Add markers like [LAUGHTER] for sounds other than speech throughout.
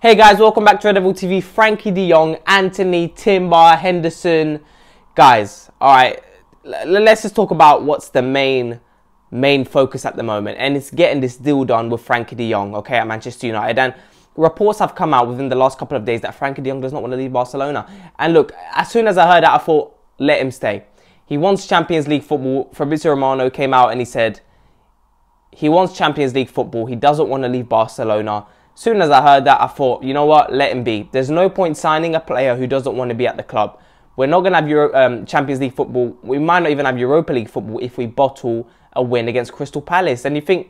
Hey guys, welcome back to Red Devil TV. Frenkie de Jong, Antony, Timber, Henderson. Guys, alright, let's just talk about what's the main main focus at the moment. And it's getting this deal done with Frenkie de Jong, okay, at Manchester United. And reports have come out within the last couple of days that Frenkie de Jong does not want to leave Barcelona. And look, as soon as I heard that, I thought, let him stay. He wants Champions League football. Fabrizio Romano came out and he said he wants Champions League football. He doesn't want to leave Barcelona. Soon as I heard that, I thought, you know what, let him be. There's no point signing a player who doesn't want to be at the club. We're not going to have Euro, um, Champions League football. We might not even have Europa League football if we bottle a win against Crystal Palace. And you think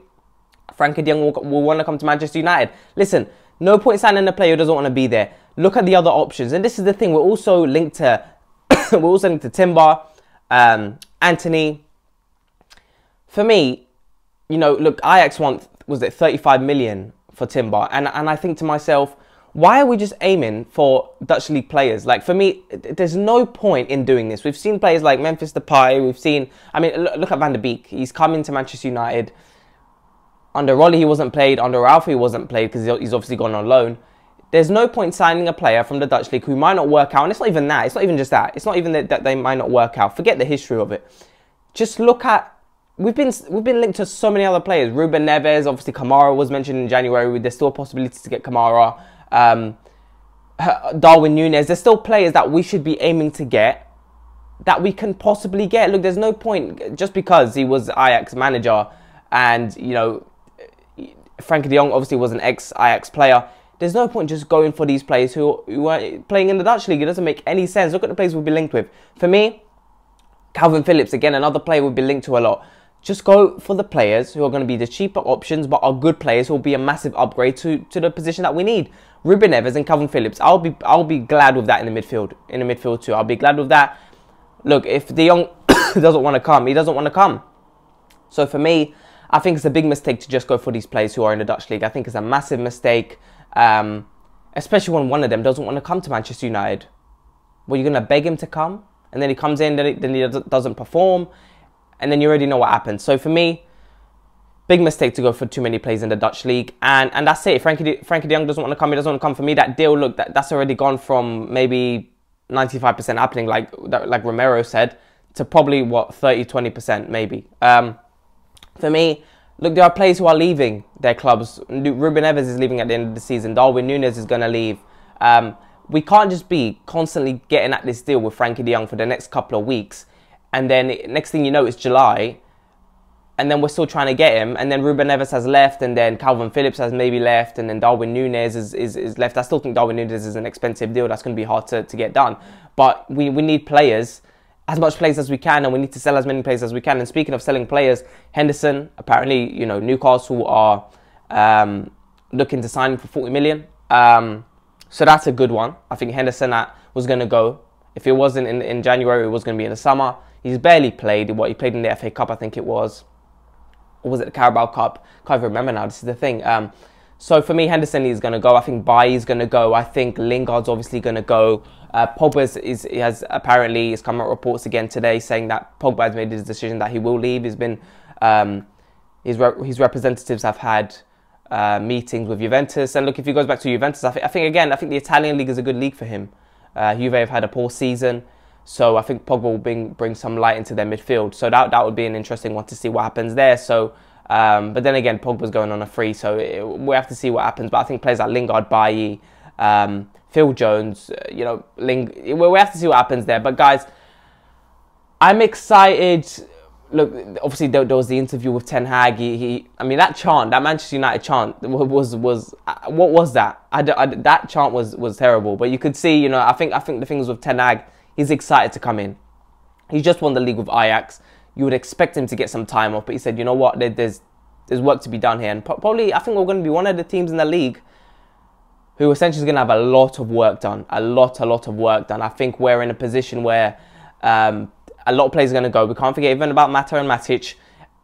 Frenkie de will, will want to come to Manchester United? Listen, no point signing a player who doesn't want to be there. Look at the other options. And this is the thing, we're also linked to, [COUGHS] we're also linked to Timber, um, Antony. For me, you know, look, Ajax want, was it 35 million for Timber. And, and I think to myself, why are we just aiming for Dutch league players? Like for me, there's no point in doing this. We've seen players like Memphis Depay. We've seen, I mean, look at Van der Beek. He's come into Manchester United. Under Ole, he wasn't played. Under Ralf, he wasn't played because he's obviously gone on loan. There's no point signing a player from the Dutch league who might not work out. And it's not even that. It's not even just that. It's not even that, that they might not work out. Forget the history of it. Just look at we've been we've been linked to so many other players. Ruben Neves, obviously Kamara was mentioned in January. There's still a possibility to get Kamara. Um, Darwin Nunez. There's still players that we should be aiming to get that we can possibly get. Look, there's no point just because he was Ajax manager and you know Frenkie De Jong obviously was an ex Ajax player. There's no point just going for these players who, who are playing in the Dutch league. It doesn't make any sense. Look at the players we'll be linked with. For me, Kalvin Phillips again, another player we'll be linked to a lot just go for the players who are going to be the cheaper options but are good players who will be a massive upgrade to, to the position that we need. Ruben Neves and Kalvin Phillips. I'll be I'll be glad with that in the midfield. In the midfield too. I'll be glad with that. Look, if De Jong [COUGHS] doesn't want to come, he doesn't want to come. So for me, I think it's a big mistake to just go for these players who are in the Dutch league. I think it's a massive mistake, um, especially when one of them doesn't want to come to Manchester United. Well, you're going to beg him to come, and then he comes in, then he, then he doesn't perform and then you already know what happens. So for me, big mistake to go for too many plays in the Dutch league, and and that's it. Frenkie De, Frenkie De Jong doesn't want to come. He doesn't want to come. For me, that deal, look, that, that's already gone from maybe 95% happening, like like Romero said, to probably what 30, 20% maybe. Um, for me, look, there are players who are leaving their clubs. Ruben Neves is leaving at the end of the season. Darwin Nunez is going to leave. Um, we can't just be constantly getting at this deal with Frenkie De Jong for the next couple of weeks and then next thing you know, it's July, and then we're still trying to get him, and then Ruben Neves has left, and then Kalvin Phillips has maybe left, and then Darwin Nunez is, is, is left. I still think Darwin Nunez is an expensive deal. That's going to be hard to, to get done. But we, we need players, as much players as we can, and we need to sell as many players as we can. And speaking of selling players, Henderson, apparently, you know, Newcastle are um, looking to sign him for 40 million. Um, so that's a good one. I think Henderson was going to go. If it wasn't in, in January, it was going to be in the summer. He's barely played. What he played in the FA Cup, I think it was, or was it the Carabao Cup? Can't even remember now. This is the thing. Um, so for me, Henderson is going to go. I think Bailly is going to go. I think Lingard's obviously going to go. Uh, Pogba is, is, has apparently has come out reports again today saying that Pogba has made his decision that he will leave. He's been um, his re- his representatives have had uh, meetings with Juventus. And look, if he goes back to Juventus, I, th- I think again, I think the Italian league is a good league for him. Uh, Juve have had a poor season. So I think Pogba will bring bring some light into their midfield. So that that would be an interesting one to see what happens there. So, um, but then again, Pogba's going on a free, so it, we have to see what happens. But I think players like Lingard, Bailly, um, Phil Jones, uh, you know, Ling, we have to see what happens there. But guys, I'm excited. Look, obviously there, there was the interview with Ten Hag. He, he, I mean, that chant, that Manchester United chant, was was uh, what was that? I, I, that chant was was terrible. But you could see, you know, I think I think the things with Ten Hag He's excited to come in. He's just won the league with Ajax. You would expect him to get some time off, but he said, you know what, there's there's work to be done here, and probably I think we're going to be one of the teams in the league who essentially is going to have a lot of work done, a lot, a lot of work done. I think we're in a position where um, a lot of players are going to go. We can't forget even about Mata and Matic,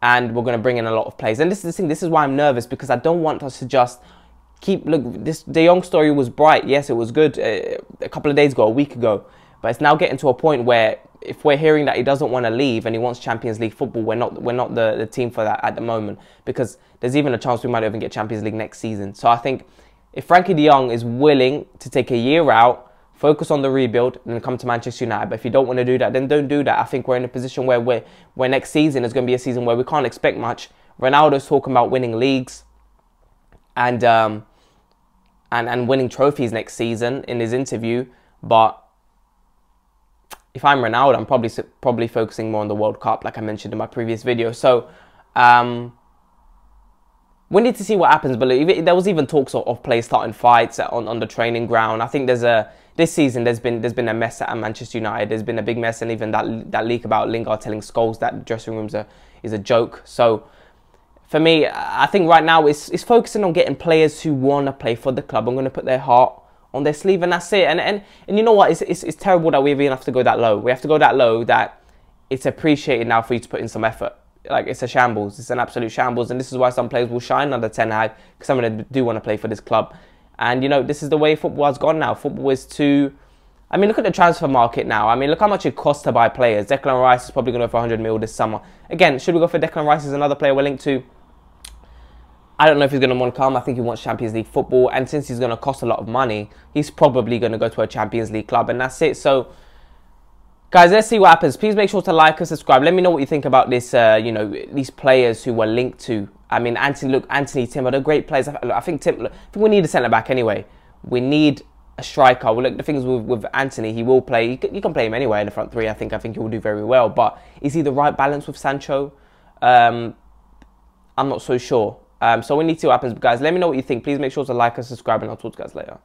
and we're going to bring in a lot of players. And this is the thing. This is why I'm nervous because I don't want us to just keep look. This De Jong story was bright. Yes, it was good uh, a couple of days ago, a week ago. But it's now getting to a point where if we're hearing that he doesn't want to leave and he wants Champions League football, we're not we're not the, the team for that at the moment because there's even a chance we might even get Champions League next season. So I think if Frenkie De Jong is willing to take a year out, focus on the rebuild, and come to Manchester United. But if you don't want to do that, then don't do that. I think we're in a position where we're, where next season is going to be a season where we can't expect much. Ronaldo's talking about winning leagues and um, and and winning trophies next season in his interview, but if I'm Ronaldo, I'm probably probably focusing more on the World Cup, like I mentioned in my previous video. So um, we need to see what happens. But there was even talks of, of players starting fights on, on the training ground. I think there's a this season there's been there's been a mess at Manchester United. There's been a big mess, and even that that leak about Lingard telling Scholes that dressing rooms are, is a joke. So for me, I think right now it's it's focusing on getting players who want to play for the club. I'm going to put their heart on their sleeve, and that's it. And and and you know what? It's, it's, it's terrible that we even have to go that low. We have to go that low that it's appreciated now for you to put in some effort. Like it's a shambles. It's an absolute shambles, and this is why some players will shine under Ten Hag because some of them do want to play for this club. And you know, this is the way football has gone now. Football is too. I mean, look at the transfer market now. I mean, look how much it costs to buy players. Declan Rice is probably going to go for 100 mil this summer. Again, should we go for Declan Rice as another player we're linked to? I don't know if he's going to want to come. I think he wants Champions League football. And since he's going to cost a lot of money, he's probably going to go to a Champions League club. And that's it. So, guys, let's see what happens. Please make sure to like and subscribe. Let me know what you think about this, uh, you know, these players who were linked to. I mean, Antony, look, Antony, Tim are the great players. I think Tim, look, I think we need a centre back anyway. We need a striker. Well, look, the things with, with Antony, he will play. You can, you can play him anywhere in the front three. I think. I think he will do very well. But is he the right balance with Sancho? Um, I'm not so sure. Um, so we need to see what happens. But Guys, let me know what you think. Please make sure to like and subscribe, and I'll talk to you guys later.